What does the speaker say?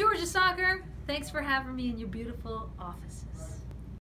Georgia Soccer. Thanks for having me in your beautiful offices.